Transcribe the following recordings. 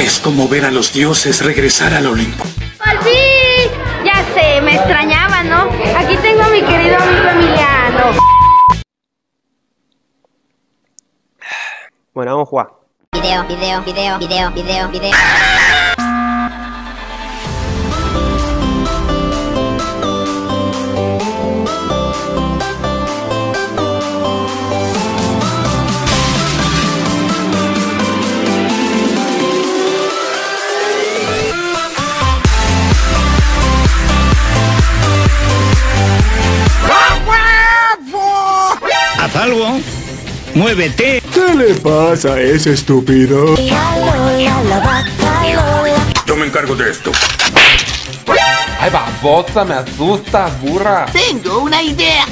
Es como ver a los dioses regresar al Olimpo. ¡Volví! Ya sé, me extrañaba, ¿no? Aquí tengo a mi querido amigo Emiliano. Bueno, vamos a jugar. Video, video, video, video, video, video. Muévete. ¿Qué le pasa a ese estúpido? Yo me encargo de esto. Ay, babosa, me asusta, burra. Tengo una idea.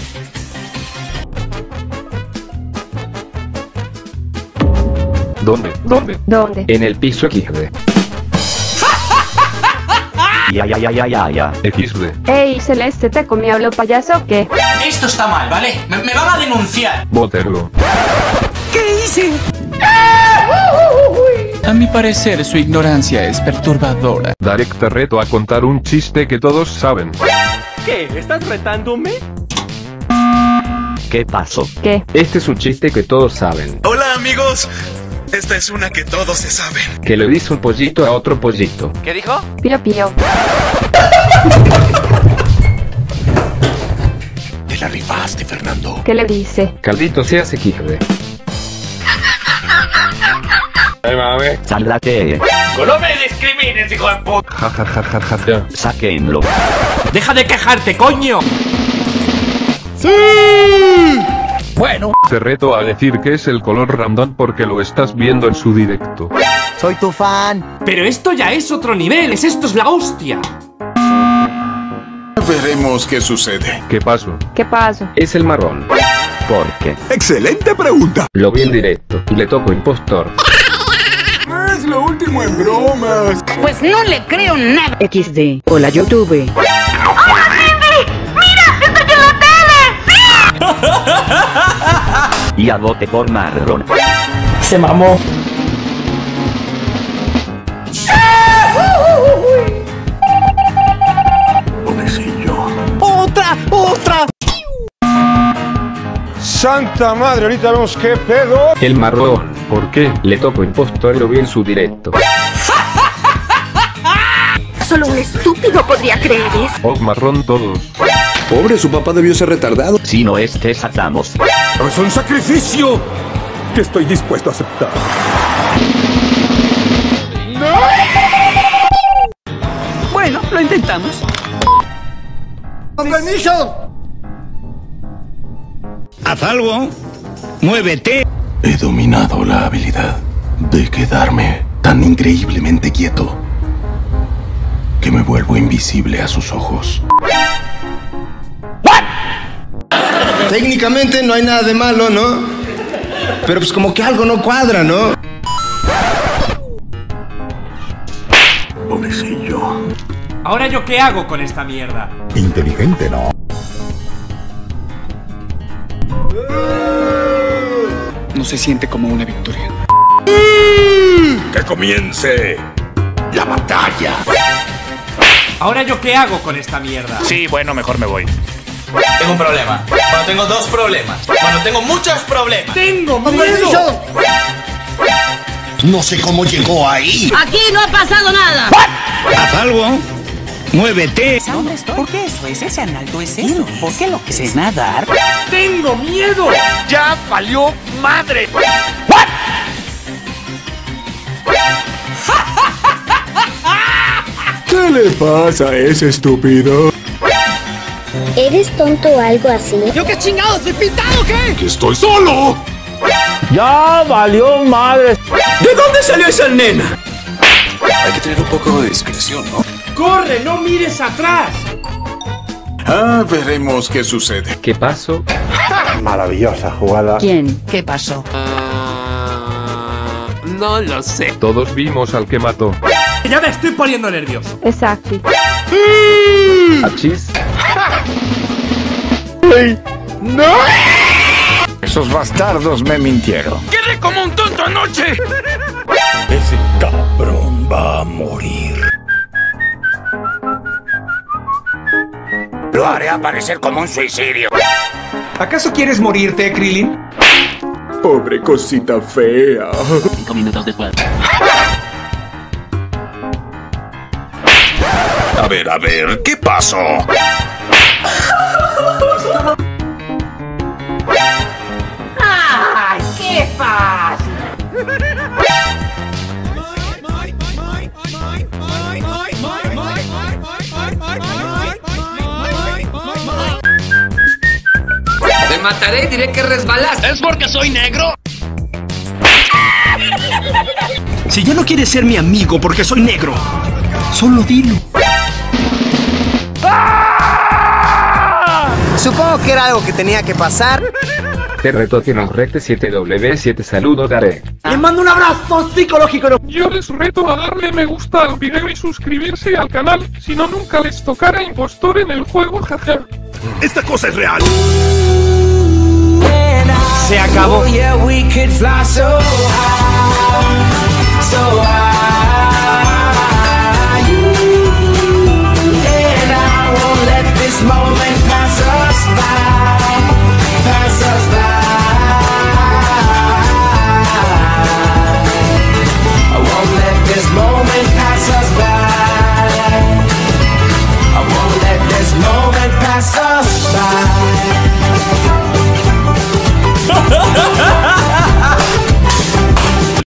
¿Dónde? ¿Dónde? ¿Dónde? En el piso XD. Ya, ya, ya, ya, ya, ya. XD. Ey, Celeste, ¿te comió hablo payaso o qué? Esto está mal, ¿vale? Me, me van a denunciar. Bótelo. A mi parecer, su ignorancia es perturbadora. Darek te reto a contar un chiste que todos saben. ¿Qué? ¿Estás retándome? ¿Qué pasó? ¿Qué? Este es un chiste que todos saben. Hola amigos. Esta es una que todos se saben. Que le dice un pollito a otro pollito. ¿Qué dijo? Pío pío. Te la rifaste, Fernando. ¿Qué le dice? Caldito seas XD. Ay, mame. Sálgate. ¡No me discrimines, hijo de puta! Ja, ja, ja, ja, ja, ja. Sáquenlo. ¡Deja de quejarte, coño! Te reto a decir que es el color random porque lo estás viendo en su directo. Soy tu fan. Pero esto ya es otro nivel, es esto es la hostia. Veremos qué sucede. ¿Qué pasó? ¿Qué pasó? Es el marrón. ¿Por qué? Excelente pregunta. Lo vi en directo y le toco impostor. Es lo último en bromas. Pues no le creo nada. XD. Hola, YouTube. Ya voté por marrón. Se mamó. Pobrecillo. ¡Otra! ¡Otra! Santa madre, ahorita vemos qué pedo. El marrón. ¿Por qué? Le toco impostor y lo vi en su directo. Solo un estúpido podría creer eso. Oh, marrón todos. Pobre, su papá debió ser retardado. Si no estés, atamos. Es un sacrificio que estoy dispuesto a aceptar. Bueno, lo intentamos. ¡Con permiso! Haz algo. Muévete. He dominado la habilidad de quedarme tan increíblemente quieto que me vuelvo invisible a sus ojos. Técnicamente no hay nada de malo, ¿no? Pero pues como que algo no cuadra, ¿no? Pobrecillo. ¿Ahora yo qué hago con esta mierda? Inteligente, ¿no? No se siente como una victoria. ¡Que comience la batalla! ¿Ahora yo qué hago con esta mierda? Sí, bueno, mejor me voy. Tengo un problema. Bueno, tengo dos problemas. Bueno, tengo muchos problemas. ¡Tengo miedo! No sé cómo llegó ahí. Aquí no ha pasado nada. Haz algo. Muévete. ¿Por qué eso es? ¿Ese analto es eso? ¿Por qué lo que sé nadar? ¡Tengo miedo! ¡Ya valió madre! ¿Qué le pasa a ese estúpido? ¿Eres tonto o algo así? ¿Yo qué chingados? ¿Soy pintado o qué? ¡Que estoy solo! Ya valió madre. ¿De dónde salió esa nena? Hay que tener un poco de discreción, ¿no? ¡Corre, no mires atrás! Ah, veremos qué sucede. ¿Qué pasó? Maravillosa jugada. ¿Quién? ¿Qué pasó? No lo sé. Todos vimos al que mató. Ya me estoy poniendo nervioso. Exacto. Achis. Esos bastardos me mintieron. ¡Quedé como un tonto anoche! Ese cabrón va a morir. Lo haré aparecer como un suicidio. ¿Acaso quieres morirte, Krillin? Pobre cosita fea. Cinco minutos después. A ver, a ver, ¿qué pasó? ¡Ay, qué fácil! Te mataré y diré que resbalaste. ¿Es porque soy negro? Si ya no quieres ser mi amigo porque soy negro, solo dilo. Supongo que era algo que tenía que pasar. Te reto a que nos recte 7W7 saludos daré. Le mando un abrazo psicológico. Yo les reto a darle me gusta al video y suscribirse al canal, si no nunca les tocara impostor en el juego, jaja. Esta cosa es real. Se acabó. Yeah, we could fly so high, so high.